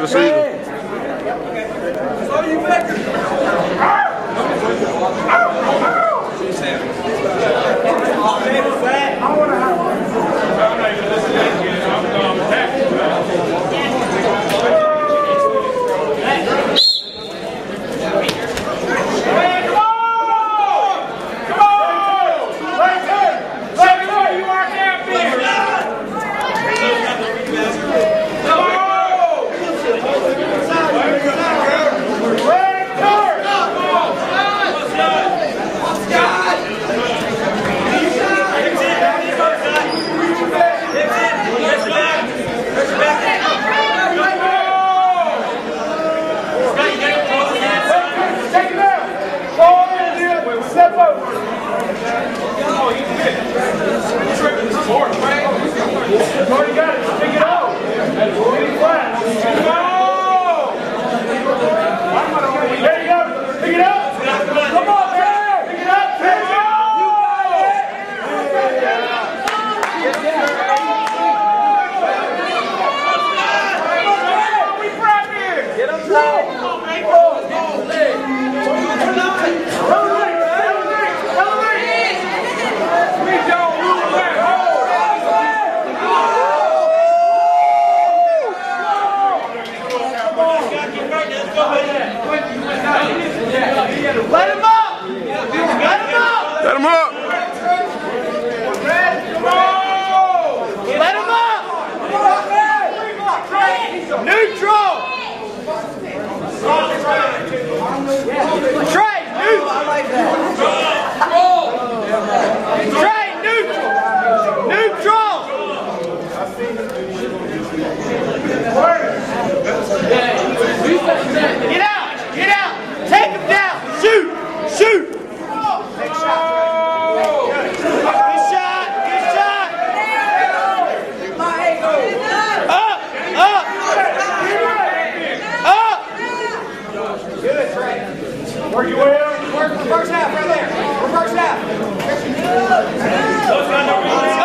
Deixa eu ver se. Got Verma! Verma! Verma! Where you at? We're first half, right there. We're first half. Let's not know